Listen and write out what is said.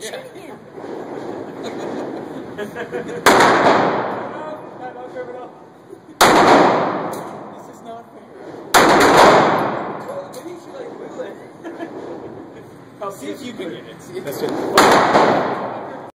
Yeah. this is not fair. Well, maybe you should like wiggle it. I'll see if you can get it. See if- That's it.